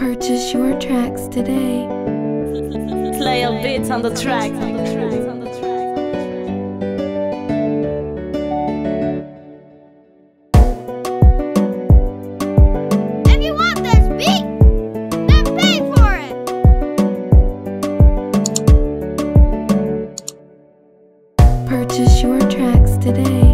Purchase your tracks today. Play a bit on the track. If you want this beat, then pay for it. Purchase your tracks today.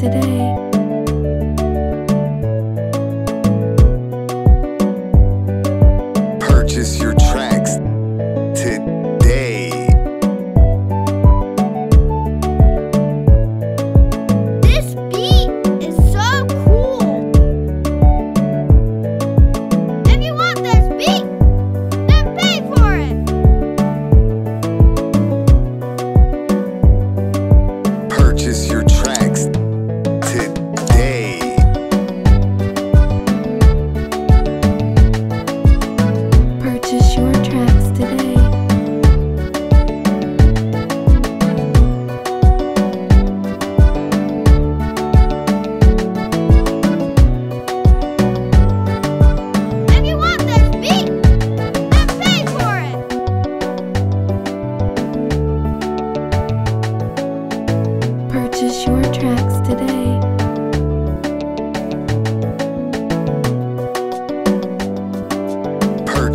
today. Purchase your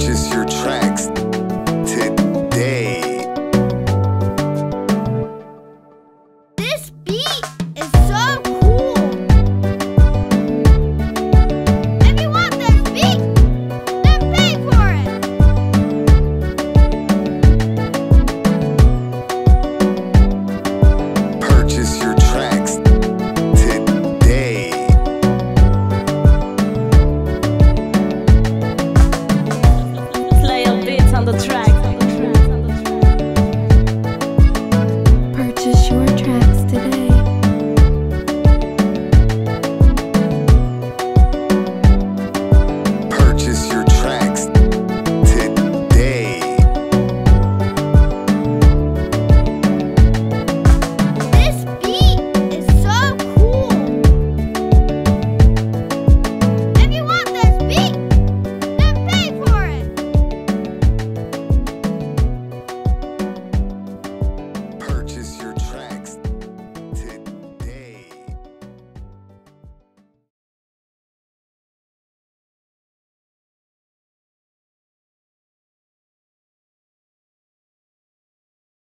purchase your tracks today. This beat